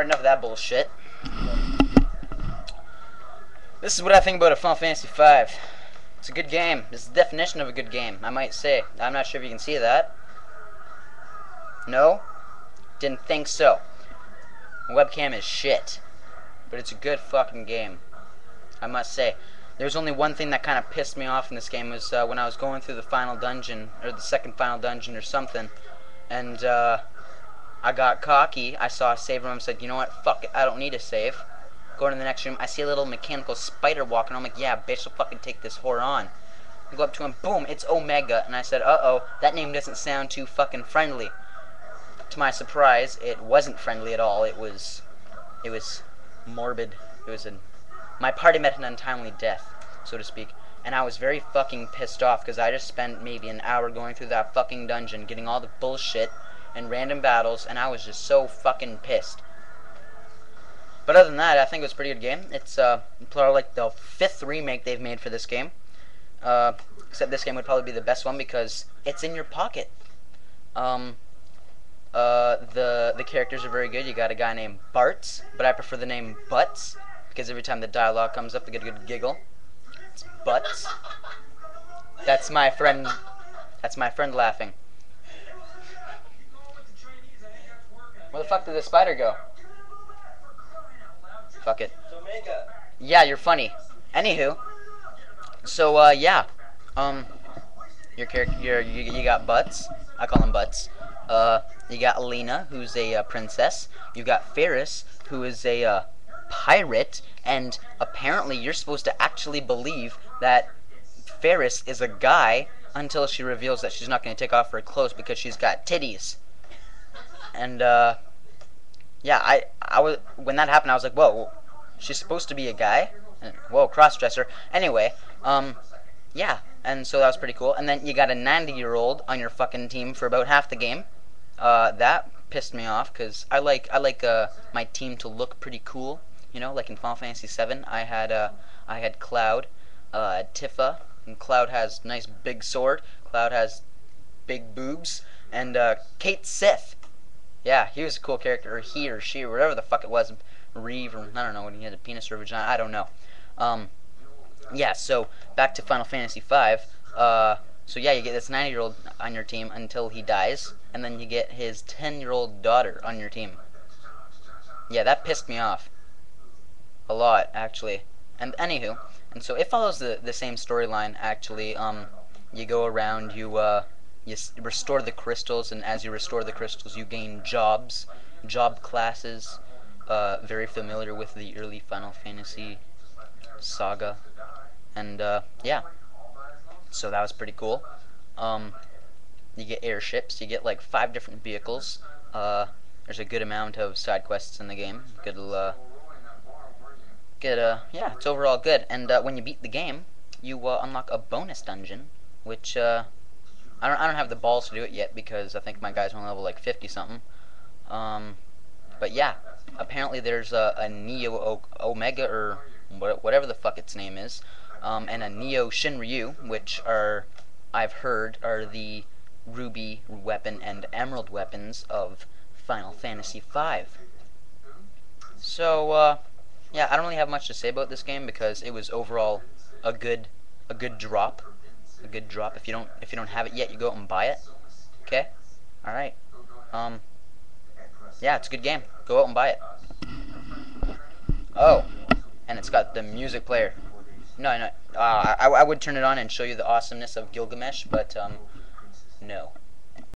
Enough of that bullshit. This is what I think about a Final Fantasy V. It's a good game. It's the definition of a good game, I might say. I'm not sure if you can see that. No? Didn't think so. Webcam is shit. But it's a good fucking game. I must say. There's only one thing that kind of pissed me off in this game was uh, when I was going through the final dungeon, or the second final dungeon or something, and uh, I got cocky. I saw a save room said, you know what, fuck it, I don't need a save. Going to the next room, I see a little mechanical spider walking. I'm like, yeah, bitch, I'll fucking take this whore on. I go up to him, boom, it's Omega, and I said, uh-oh, that name doesn't sound too fucking friendly. To my surprise, it wasn't friendly at all. It was, it was morbid. It was an my party met an untimely death, so to speak, and I was very fucking pissed off because I just spent maybe an hour going through that fucking dungeon, getting all the bullshit and random battles, and I was just so fucking pissed. But other than that, I think it was a pretty good game. It's uh, probably like the fifth remake they've made for this game. Uh, except this game would probably be the best one because it's in your pocket. Um, uh, the the characters are very good. You got a guy named Bartz, but I prefer the name Butts because every time the dialogue comes up, they get a good giggle. It's butts. That's my friend. That's my friend laughing. Where the fuck did the spider go? Fuck it. Yeah, you're funny. Anywho, so uh, yeah, um, your character, your you, you got butts. I call them butts. Uh, you got Alina, who's a uh, princess. You got Faris, who is a uh, pirate, and apparently you're supposed to actually believe that Faris is a guy until she reveals that she's not going to take off her clothes because she's got titties. And uh, yeah, I I was when that happened, I was like, whoa, she's supposed to be a guy. And, whoa, cross-dresser. Anyway, um, yeah, and so that was pretty cool. And then you got a 90-year-old on your fucking team for about half the game. Uh, that pissed me off because I like I like uh, my team to look pretty cool. You know, like in Final Fantasy VII, I had uh, I had Cloud, uh, Tifa, and Cloud has nice big sword. Cloud has big boobs, and uh, Cait Sith. Yeah, he was a cool character, or he or she, or whatever the fuck it was. Reeve, or I don't know, when he had a penis or a vagina, I don't know. Um, yeah, so back to Final Fantasy V. Uh, so yeah, you get this 90-year-old on your team until he dies, and then you get his 10-year-old daughter on your team. Yeah, that pissed me off a lot actually. And anywho, and so it follows the the same storyline actually. Um, you go around, you uh, you restore the crystals, and as you restore the crystals, you gain jobs, job classes. Uh, very familiar with the early Final Fantasy saga, and uh, yeah, so that was pretty cool. Um, you get airships. You get like five different vehicles. Uh, there's a good amount of side quests in the game. Good uh, Good, uh, yeah, it's overall good. And uh, when you beat the game, you unlock a bonus dungeon, which I don't, I don't have the balls to do it yet because I think my guy's on level like 50 something. Um, but yeah, apparently there's a, a Neo o Omega or whatever the fuck its name is, um, and a Neo Shinryu, which are I've heard are the ruby weapon and emerald weapons of Final Fantasy V. So, uh, yeah, I don't really have much to say about this game because it was overall a good a good drop. A good drop. If you don't if you don't have it yet, you go out and buy it. Okay? Alright. Um Yeah, it's a good game. Go out and buy it. Oh. And it's got the music player. No, no. Uh, I, I would turn it on and show you the awesomeness of Gilgamesh, but um no.